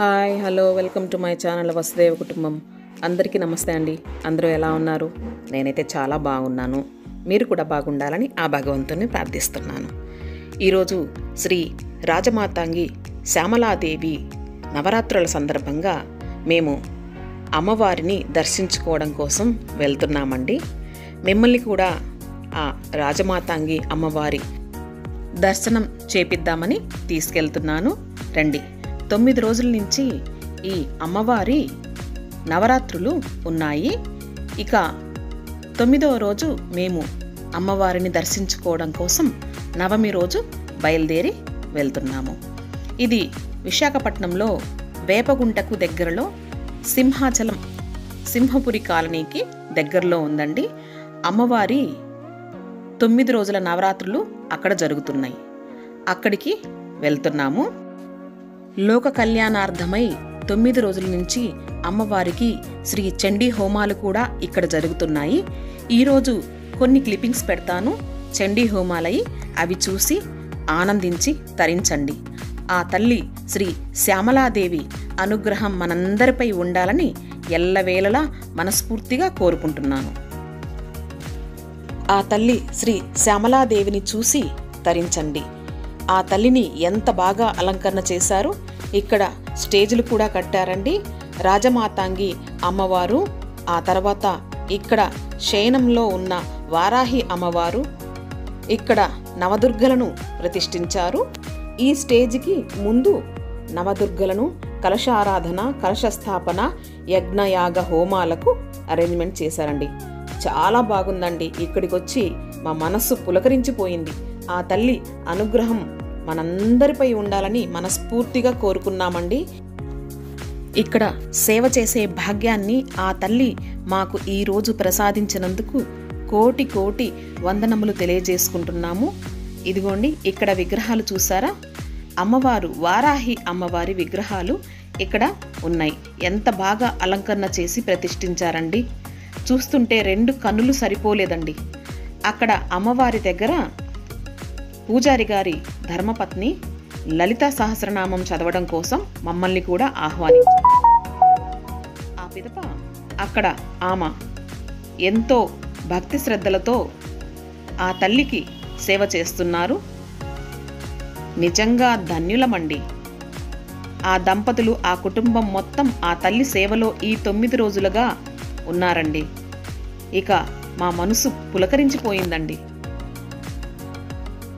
Hi hello welcome to my channel Vasudeva Kutumbam. అందరికీ నమస్తే అండి. అందరూ ఎలా ఉన్నారు? నేనైతే చాలా బాగున్నాను. మీరు కూడా బాగుండాలని ఆ భగవంతుని ప్రార్థిస్తున్నాను. ఈరోజు శ్రీ రాజమాతాంగి శ్యామలాదేవి నవరాత్రుల సందర్భంగా మేము అమ్మవారిని దర్శించుకోవడం కోసం వెళ్తున్నామండి. మిమ్మల్ని కూడా ఆ రాజమాతాంగి అమ్మవారి దర్శనం చేపిద్దామని తీసుకెళ్తున్నాను. రండి. తొమ్మిది రోజుల నుంచి ఈ అమ్మవారి నవరాత్రులు ఉన్నాయి. ఇక తొమ్మిదవ రోజు మేము అమ్మవారిని దర్శించుకోవడం కోసం నవమి రోజు బయలుదేరి వెళ్తున్నాము. ఇది విశాఖపట్నంలో వేపగుంటకు దగ్గరలో సింహాచలం సింహపురి కాలనీకి దగ్గరలో ఉందండి. అమ్మవారి తొమ్మిది రోజుల నవరాత్రులు అక్కడ జరుగుతున్నాయి. అక్కడికి వెళ్తున్నాము. లోక కళ్యాణార్థమై తొమ్మిది రోజుల నుంచి అమ్మవారికి శ్రీ చండీ హోమాలు కూడా ఇక్కడ జరుగుతున్నాయి. ఈరోజు కొన్ని క్లిప్పింగ్స్ పెడతాను. చండీ హోమాలయ్యి అవి చూసి ఆనందించి తరించండి. ఆ తల్లి శ్రీ శ్యామలాదేవి అనుగ్రహం మనందరిపై ఉండాలని ఎల్లవేళలా మనస్ఫూర్తిగా కోరుకుంటున్నాను. ఆ తల్లి శ్రీ శ్యామలాదేవిని చూసి తరించండి. ఆ తల్లిని ఎంత బాగా అలంకరణ చేశారు ఇక్కడ స్టేజ్లు కూడా కట్టారండి. రాజమాతాంగి అమ్మవారు ఆ తర్వాత ఇక్కడ శయనంలో ఉన్న వారాహి అమ్మవారు ఇక్కడ నవదుర్గలను ప్రతిష్ఠించారు. ఈ స్టేజ్కి ముందు నవదుర్గలను కలశారాధన కలశస్థాపన యజ్ఞయాగ హోమాలకు అరేంజ్మెంట్ చేశారండి. చాలా బాగుందండి. ఇక్కడికి వచ్చి మా మనస్సు పులకరించిపోయింది. ఆ తల్లి అనుగ్రహం మనందరిపై ఉండాలని మనస్ఫూర్తిగా కోరుకున్నామండి. ఇక్కడ సేవ చేసే భాగ్యాన్ని ఆ తల్లి మాకు ఈరోజు ప్రసాదించినందుకు కోటి కోటి వందనములు తెలియజేసుకుంటున్నాము. ఇదిగోండి ఇక్కడ విగ్రహాలు చూసారా అమ్మవారు వారాహి అమ్మవారి విగ్రహాలు ఇక్కడ ఉన్నాయి. ఎంత బాగా అలంకరణ చేసి ప్రతిష్ఠించారండి. చూస్తుంటే రెండు కన్నులు సరిపోలేదండి. అక్కడ అమ్మవారి దగ్గర పూజారి గారి ధర్మపత్ని లలిత సహస్రనామం చదవడం కోసం మమ్మల్ని కూడా ఆహ్వానించారు. ఆ పిదప అక్కడ ఆమె ఎంతో భక్తి శ్రద్ధలతో ఆ తల్లికి సేవ చేస్తున్నారు. నిజంగా ధన్యులమండి. ఆ దంపతులు ఆ కుటుంబం మొత్తం ఆ తల్లి సేవలో ఈ తొమ్మిది రోజులుగా ఉన్నారండి. ఇక మా మనసు పులకరించిపోయిందండి.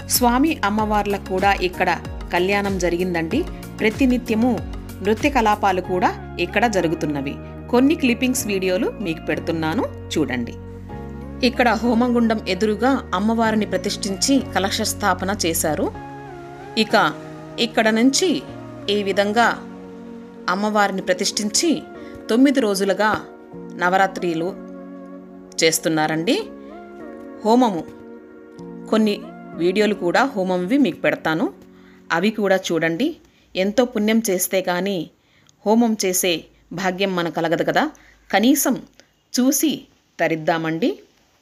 స్వామి అమ్మవార్లకు కూడా ఇక్కడ కళ్యాణం జరిగిందండి. ప్రతినిత్యము నృత్య కలాపాలు కూడా ఇక్కడ జరుగుతున్నవి. కొన్ని క్లిప్పింగ్స్ వీడియోలు మీకు పెడుతున్నాను. చూడండి. ఇక్కడ హోమగుండం ఎదురుగా అమ్మవారిని ప్రతిష్ఠించి కలశ స్థాపన చేశారు. ఇక ఇక్కడ నుంచి ఈ విధంగా అమ్మవారిని ప్రతిష్ఠించి తొమ్మిది రోజులుగా నవరాత్రిలు చేస్తున్నారండి. హోమము కొన్ని వీడియోలు కూడా హోమంవి మీకు పెడతాను. అవి కూడా చూడండి. ఎంతో పుణ్యం చేస్తే కానీ హోమం చేసే భాగ్యం మన కలగదు కదా. కనీసం చూసి తరిద్దామండి.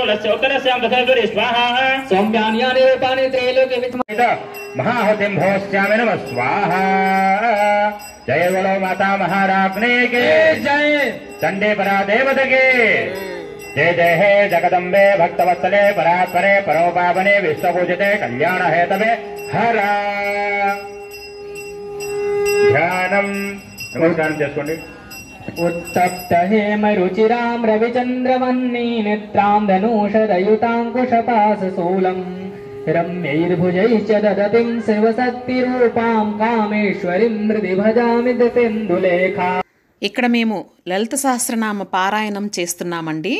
కుశూలస్య ఉత్తరస్యాం తథాదురి స్వాహ సౌమ్యాన్యాని రూపాని త్రైలోక్య విస్మ ఇద మహాహతిం భోస్యామి నమ స్వాహ జయ బలో మాతా మహారాజ్ఞే కే జయ చండే పరా దేవతకే జయ జయ హే జగదంబే భక్తవత్సలే పరాత్పరే పరోపావనే విశ్వపూజితే కళ్యాణ హేతవే హర ధ్యానం నమస్కారం చేసుకోండి उत्तप्त हेमरुचिरां रविचन्द्रवह्नी निद्रां धनुषदयुताङ्कुशपासशूलम् रम्यैर्भुजैश्च ददतिं शिवशक्तिरूपां कामेश्वरीं हृदि भजामि दतेन्दुलेखा ఇక్కడ మేము లలిత సహస్రనామ పారాయణం చేస్తున్నామండి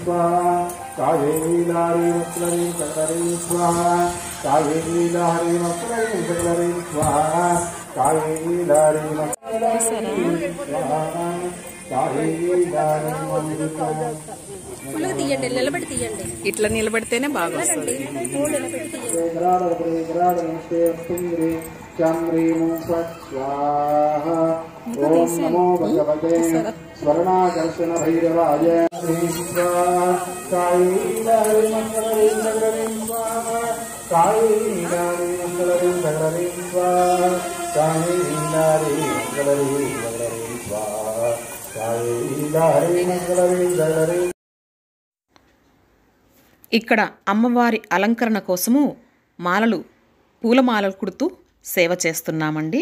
स्वाहा காவேரீலாரேண சுரரே சகரே சுவாஹா காவேரீலாரேண சுரரே சகரே சுவாஹா காவேரீலாரேண ఇట్లా నిలబడితేనే బాగా వస్తుంది ఓం నమో భగవతే స్వర్ణాకర్షణ ఇక్కడ అమ్మవారి అలంకరణ కోసము మాలలు పూలమాలలు కుడుతూ సేవ చేస్తున్నామండి.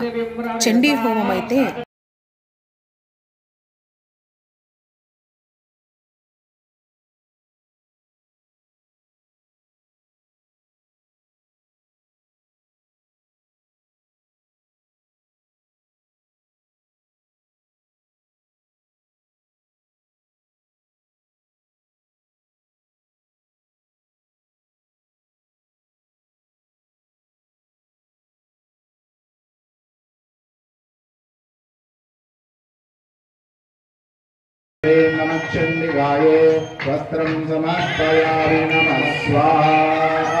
చండీ హోమం అయితే नमः चण्डिकाये वस्त्रं समर्पयामि नमः। स्वाहा।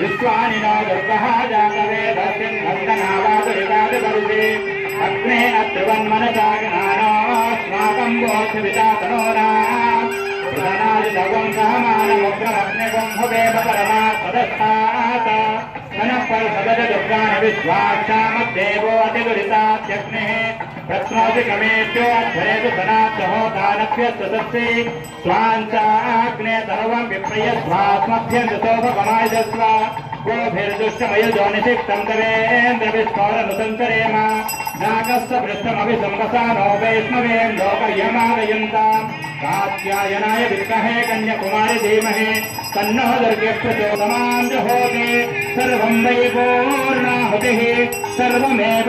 विश्वानिनो दुर्गः जातवे दशम् अग्नेन गर्वे अग्नेः अत्र बन्वनजागमानो अस्माकम् गोक्षविचातनो रामनादि भगवन् सहमानमुद्रमग्ने ब्रह्मेव परमात्मदस्ता प्रश्नोऽधिगमेभ्योऽध्वरेषु धनाद्यहो दानभ्य सदस्ये स्वाञ्चाग्ने सर्वम् विप्रय स्वात्मभ्यसोपगमायजस्व गोभिर्दुष्टमयजोनिषिक्तम् नागस्य पृष्ठमपि सम्पसानो वैष्णवेन् लोकयमादयन्ताम् कात्यायनाय विद्महे कन्याकुमारि धीमहे। तन्नो दुर्गे प्रचोदमाञ्जहोति सर्वम् वै पूर्णाहुतिः। सर्वमेव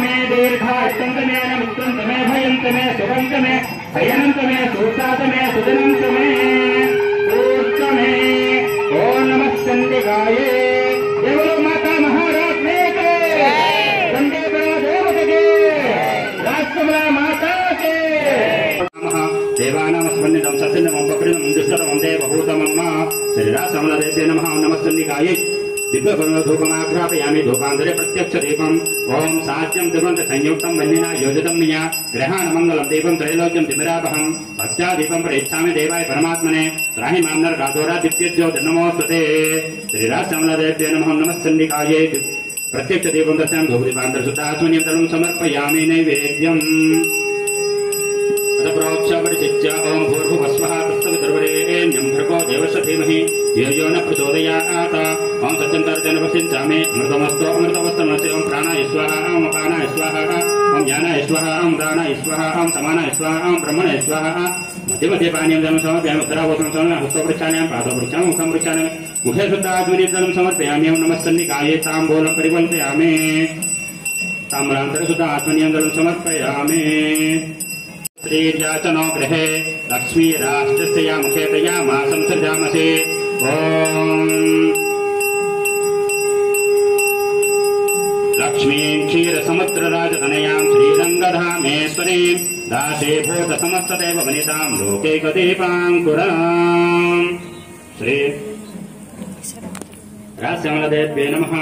मे दीर्घाष्टङ्कमेन मुक्तन्तमे भयन्तमे सुभङ्कमे भयनन्तमे सूतातमे सुदिनन्तमे ऊर्तमे ॐ नमः चण्डिकाय देवलो माता महारात्मे के। चण्डे देवत के राष्ट्रमला माता के। देवानां स्मन्नितं ससिन्नमं पकृणं दुष्टरमं देवभूतमं मा शरीरासमलदेव्य दिव्यभूपमाघ्रापयामि धूपान्तरे प्रत्यक्षदीपम् ॐ साज्यम् दिवन्त संयुक्तम् वन्यना योजितम् निया। ग्रहाणमङ्गलम् दीपम् त्रैलोक्यम् तिमिरापहम् भक्त्यादीपम् देवाय परमात्मने। त्राहि माम् नरकादोरादिप्यज्योतिर्नमोऽस्तुते श्रीराजमलदेव्य नमः। नमश्चण्डिकायै प्रत्यक्ष दीपं दर्शयामि धूपदीपान्तरशुद्धात्मनीयं देवसतीमहि यो न प्रचोदयात् ओम सत्यन्तर्जन पश्यञ्चामि अमृतमस्तु अमृतवस्तमस्ति ओम प्राणाय स्वाहा ओम अपानाय स्वाहा ओम ज्ञानाय स्वाहा ओम प्राणाय स्वाहा ओम समानाय स्वाहा ओम मुखे शुद्धाचूर्यं जलं समर्पयामि ओम नमस्सन्नि काये ताम्बूलं परिकल्पयामि ताम्रान्तरसुद्धा आत्मनियं जलं समर्पयामि। श्रीजातनो गृहे लक्ष्मीराष्ट्रस्य या मुखे तया मा संसृजामसे ॐ लक्ष्मीम् क्षीरसमुद्रराजतनयाम् श्रीरङ्गधामेश्वरीम् दासीभूतसमस्तदेव वनिताम् लोकैकदीपाम् कुराम् श्री रास्यमलदेव्ये नमः।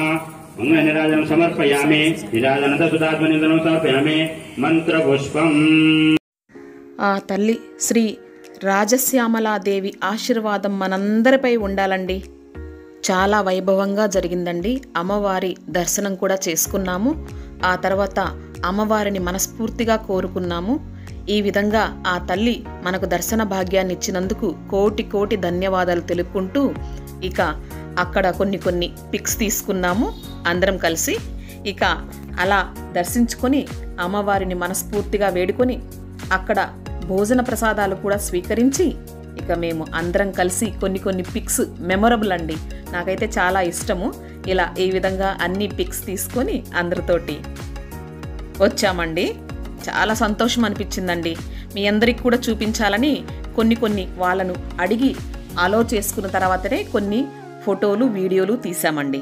मंगल निराजन समर्पयामे। निराजन सुधात्म निधन मंत्र पुष्पम ఆ తల్లి శ్రీ రాజశ్యామలాదేవి ఆశీర్వాదం మనందరిపై ఉండాలండి. చాలా వైభవంగా జరిగిందండి. అమ్మవారి దర్శనం కూడా చేసుకున్నాము. ఆ తర్వాత అమ్మవారిని మనస్ఫూర్తిగా కోరుకున్నాము. ఈ విధంగా ఆ తల్లి మనకు దర్శన భాగ్యాన్ని ఇచ్చినందుకు కోటి కోటి ధన్యవాదాలు తెలుపుకుంటూ ఇక అక్కడ కొన్ని కొన్ని పిక్స్ తీసుకున్నాము. అందరం కలిసి ఇక అలా దర్శించుకొని అమ్మవారిని మనస్ఫూర్తిగా వేడుకొని అక్కడ భోజన ప్రసాదాలు కూడా స్వీకరించి ఇక మేము అందరం కలిసి కొన్ని కొన్ని పిక్స్ మెమొరబుల్ అండి. నాకైతే చాలా ఇష్టము. ఇలా ఈ విధంగా అన్ని పిక్స్ తీసుకొని అందరితోటి వచ్చామండి. చాలా సంతోషం అనిపించిందండి. మీ అందరికి కూడా చూపించాలని కొన్ని కొన్ని వాళ్ళను అడిగి అలో చేసుకున్న తర్వాతనే కొన్ని ఫోటోలు వీడియోలు తీసామండి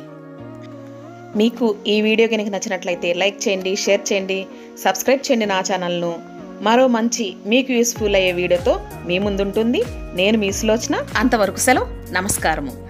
మీకు ఈ వీడియో కనుక నచ్చినట్లయితే లైక్ చేయండి షేర్ చేయండి సబ్స్క్రైబ్ చేయండి నా ఛానల్ను. మరో మంచి మీకు యూస్ఫుల్ అయ్యే వీడియోతో మీ ముందుంటుంది. నేను మీ సులోచన. అంతవరకు సెలవు. నమస్కారము.